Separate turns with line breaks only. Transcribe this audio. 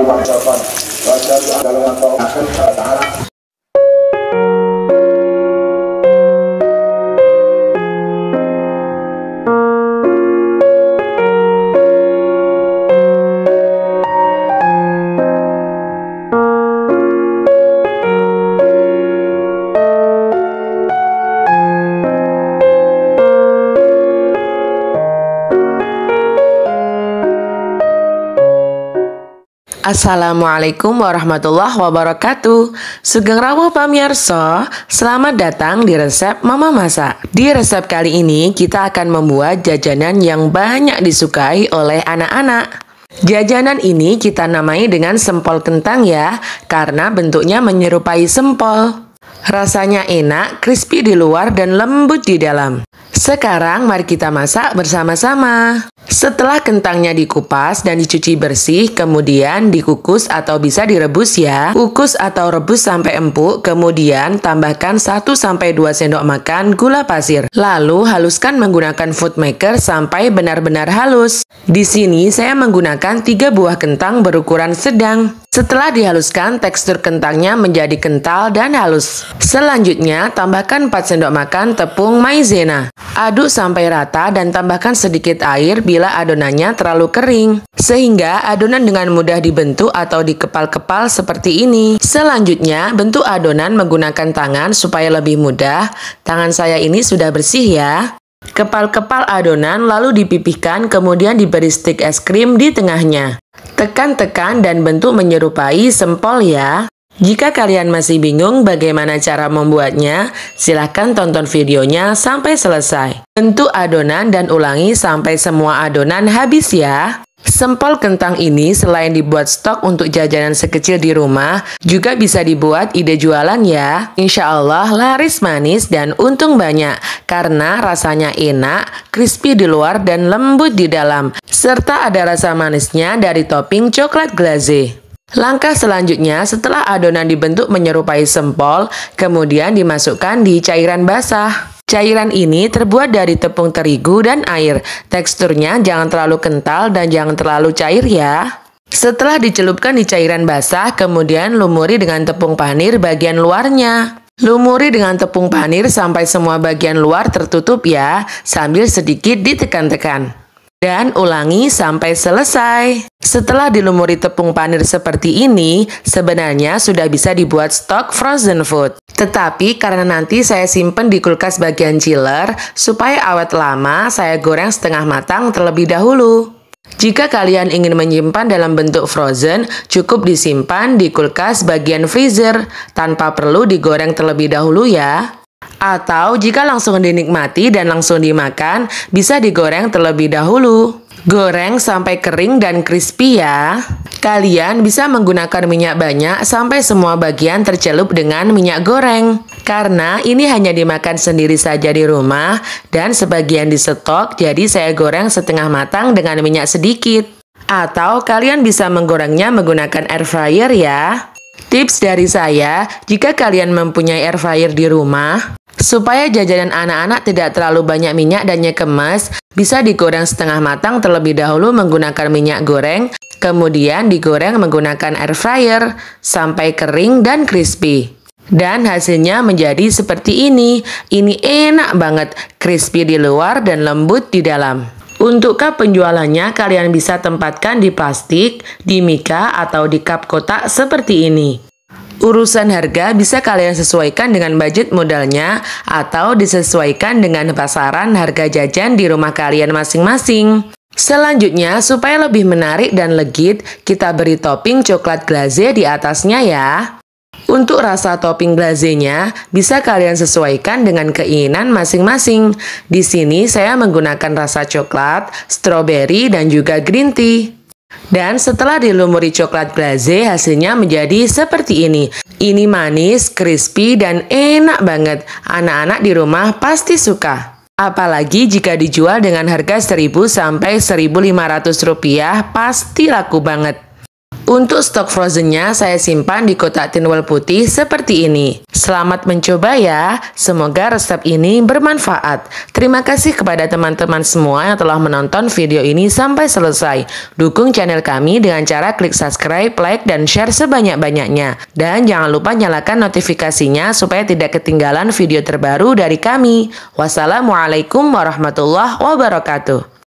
Nabi Muhammad wa sallam wa ta'ala
Assalamualaikum warahmatullahi wabarakatuh. Sugeng Rawuh Pamirsa Selamat datang di resep Mama Masak. Di resep kali ini kita akan membuat jajanan yang banyak disukai oleh anak-anak. Jajanan ini kita namai dengan sempol kentang ya Karena bentuknya menyerupai sempol. Rasanya enak, crispy di luar dan lembut di dalam sekarang mari kita masak bersama-sama. Setelah kentangnya dikupas dan dicuci bersih, kemudian dikukus atau bisa direbus ya. Kukus atau rebus sampai empuk, kemudian tambahkan 1-2 sendok makan gula pasir. Lalu haluskan menggunakan food maker sampai benar-benar halus. Di sini saya menggunakan 3 buah kentang berukuran sedang. Setelah dihaluskan, tekstur kentangnya menjadi kental dan halus. Selanjutnya, tambahkan 4 sendok makan tepung maizena. Aduk sampai rata dan tambahkan sedikit air bila adonannya terlalu kering. Sehingga adonan dengan mudah dibentuk atau dikepal-kepal seperti ini. Selanjutnya, bentuk adonan menggunakan tangan supaya lebih mudah. Tangan saya ini sudah bersih ya. Kepal-kepal adonan lalu dipipihkan kemudian diberi stik es krim di tengahnya. Tekan-tekan dan bentuk menyerupai sempol ya. Jika kalian masih bingung bagaimana cara membuatnya, silahkan tonton videonya sampai selesai. Bentuk adonan dan ulangi sampai semua adonan habis ya. Sempol kentang ini selain dibuat stok untuk jajanan sekecil di rumah, juga bisa dibuat ide jualan ya. Insya Allah laris manis dan untung banyak, karena rasanya enak, crispy di luar dan lembut di dalam, serta ada rasa manisnya dari topping coklat glaze. Langkah selanjutnya, setelah adonan dibentuk menyerupai sempol, kemudian dimasukkan di cairan basah. Cairan ini terbuat dari tepung terigu dan air. Teksturnya jangan terlalu kental dan jangan terlalu cair ya. Setelah dicelupkan di cairan basah, kemudian lumuri dengan tepung panir bagian luarnya. Lumuri dengan tepung panir sampai semua bagian luar tertutup ya, sambil sedikit ditekan-tekan. Dan ulangi sampai selesai. Setelah dilumuri tepung panir seperti ini, sebenarnya sudah bisa dibuat stok frozen food. Tetapi karena nanti saya simpen di kulkas bagian chiller, supaya awet lama, saya goreng setengah matang terlebih dahulu. Jika kalian ingin menyimpan dalam bentuk frozen, cukup disimpan di kulkas bagian freezer, tanpa perlu digoreng terlebih dahulu ya. Atau jika langsung dinikmati dan langsung dimakan, bisa digoreng terlebih dahulu. Goreng sampai kering dan crispy ya. Kalian bisa menggunakan minyak banyak sampai semua bagian tercelup dengan minyak goreng. Karena ini hanya dimakan sendiri saja di rumah dan sebagian di stok, jadi saya goreng setengah matang dengan minyak sedikit. Atau kalian bisa menggorengnya menggunakan air fryer ya. Tips dari saya, jika kalian mempunyai air fryer di rumah, Supaya jajanan anak-anak tidak terlalu banyak minyak dan nyekemas, bisa digoreng setengah matang terlebih dahulu menggunakan minyak goreng, kemudian digoreng menggunakan air fryer sampai kering dan crispy. Dan hasilnya menjadi seperti ini. Ini enak banget, crispy di luar dan lembut di dalam. Untuk cup penjualannya, kalian bisa tempatkan di plastik, di mika, atau di cup kotak seperti ini. Urusan harga bisa kalian sesuaikan dengan budget modalnya atau disesuaikan dengan pasaran harga jajan di rumah kalian masing-masing. Selanjutnya, supaya lebih menarik dan legit, kita beri topping coklat glaze di atasnya ya. Untuk rasa topping glazenya, bisa kalian sesuaikan dengan keinginan masing-masing. Di sini saya menggunakan rasa coklat, strawberry, dan juga green tea. Dan setelah dilumuri coklat glaze, hasilnya menjadi seperti ini. Ini manis, crispy, dan enak banget. Anak-anak di rumah pasti suka. Apalagi jika dijual dengan harga 1000 sampai 1500 rupiah, pasti laku banget. Untuk stok frozennya saya simpan di kotak tinwell putih seperti ini. Selamat mencoba ya, semoga resep ini bermanfaat. Terima kasih kepada teman-teman semua yang telah menonton video ini sampai selesai. Dukung channel kami dengan cara klik subscribe, like, dan share sebanyak-banyaknya. Dan jangan lupa nyalakan notifikasinya supaya tidak ketinggalan video terbaru dari kami. Wassalamualaikum warahmatullahi wabarakatuh.